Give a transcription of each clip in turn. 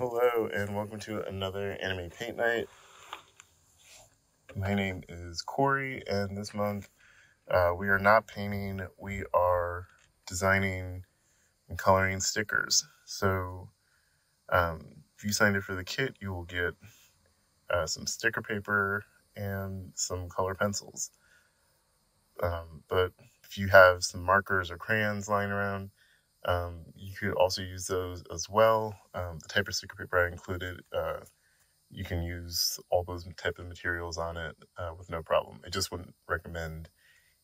Hello, and welcome to another anime paint night. My name is Corey, and this month uh, we are not painting, we are designing and coloring stickers. So, um, if you signed up for the kit, you will get uh, some sticker paper and some color pencils. Um, but if you have some markers or crayons lying around, um, you could also use those as well. Um, the type of sticker paper I included, uh, you can use all those type of materials on it uh, with no problem. I just wouldn't recommend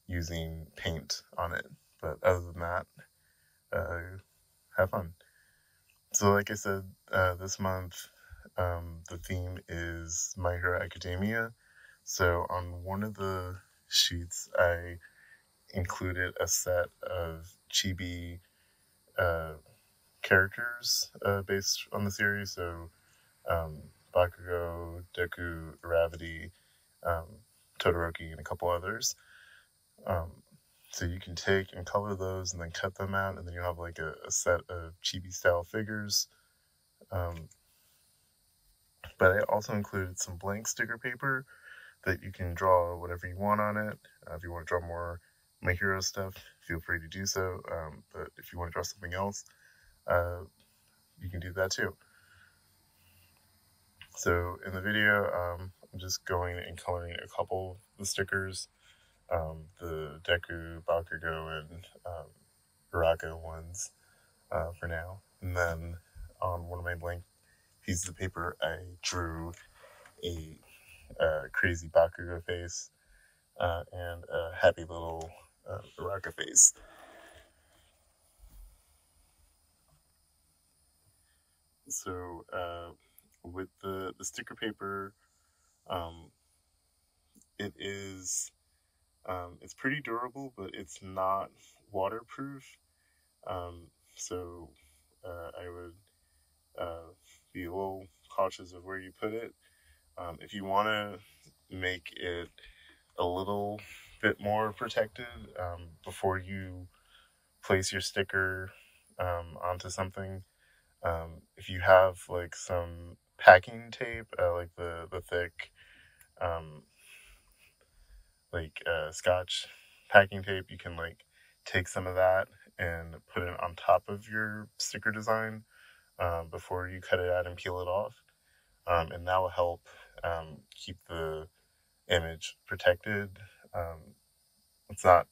using paint on it. But other than that, uh, have fun. So, like I said, uh, this month um, the theme is My Hero Academia. So, on one of the sheets, I included a set of chibi uh, characters uh, based on the series. So, um, Bakugo, Deku, Uravity, um, Todoroki, and a couple others. Um, so you can take and color those and then cut them out, and then you have like a, a set of chibi style figures. Um, but I also included some blank sticker paper that you can draw whatever you want on it. Uh, if you want to draw more My Hero stuff, feel free to do so. Um, but if you want to draw something else, uh, you can do that too. So in the video, um, I'm just going and coloring a couple of the stickers, um, the Deku, Bakugo, and um, Uraraka ones uh, for now. And then on one of my blank pieces of paper, I drew a uh, crazy Bakugo face uh, and a happy little uh, face. So uh, with the, the sticker paper, um, it is um, it's pretty durable, but it's not waterproof. Um, so uh, I would uh, be a little cautious of where you put it. Um, if you want to make it a little bit more protected um, before you place your sticker um, onto something, um, if you have like some packing tape, uh, like the the thick, um, like uh, Scotch packing tape, you can like take some of that and put it on top of your sticker design um, before you cut it out and peel it off, um, and that will help keep the image protected. Um, it's not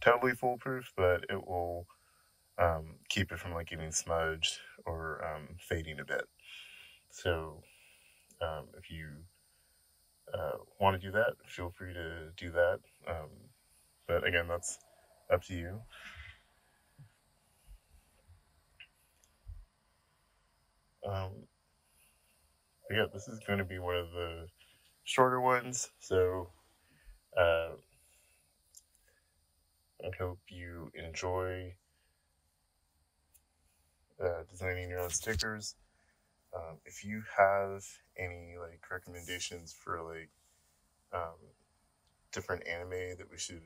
totally foolproof, but it will um, keep it from like getting smudged or um, fading a bit. So um, if you uh, want to do that, feel free to do that. Um, but again, that's up to you. Um, yeah, this is going to be one of the shorter ones, so uh, I hope you enjoy uh, designing your own stickers. Um, if you have any like recommendations for like um, different anime that we should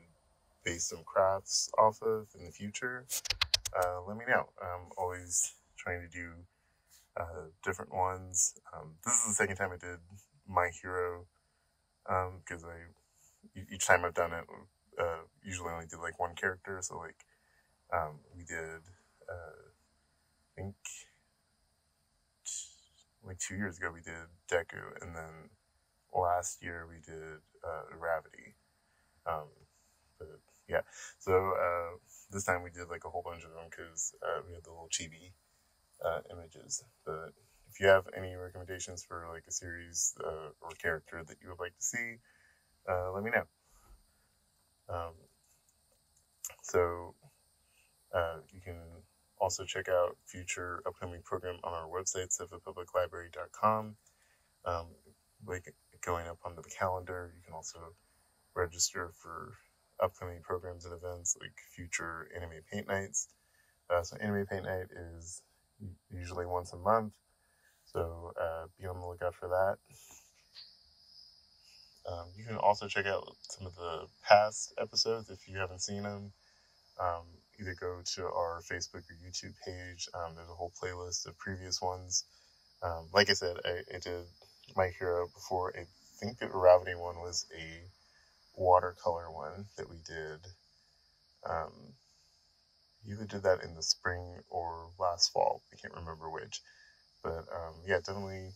base some crafts off of in the future, uh, let me know. I'm always trying to do uh, different ones. Um, this is the second time I did My Hero because um, I each time I've done it, uh, usually only did like one character. So like um, we did, uh, I think like two years ago we did Deku, and then last year we did uh, Uravity. Um, but yeah, so uh, this time we did like a whole bunch of them because uh, we had the little chibi uh, images. But if you have any recommendations for like a series uh, or character that you would like to see, uh, let me know. Um, so uh, you can also check out future upcoming program on our website, suffolkpubliclibrary.com. Um, like going up onto the calendar, you can also register for upcoming programs and events like future anime paint nights. Uh, so anime paint night is usually once a month. So uh, be on the lookout for that. Um, you can also check out some of the past episodes if you haven't seen them. Um, either go to our Facebook or YouTube page. Um, there's a whole playlist of previous ones Um, like I said, I, I did my hero before. I think the Uravity one was a watercolor one that we did. Um, either did that in the spring or last fall. I can't remember which. But um, yeah, definitely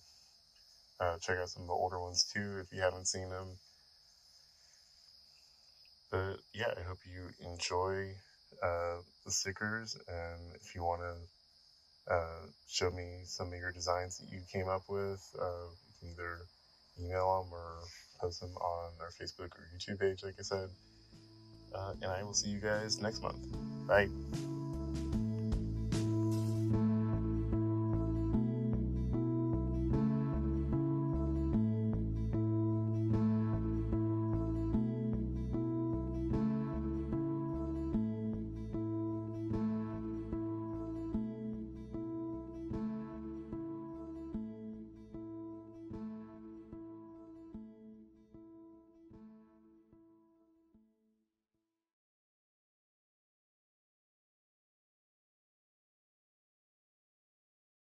uh, check out some of the older ones too if you haven't seen them. But yeah, I hope you enjoy uh, the stickers, and if you want to uh, show me some of your designs that you came up with, uh, you can either email them or post them on our Facebook or YouTube page, like I said. Uh, and I will see you guys next month. Bye.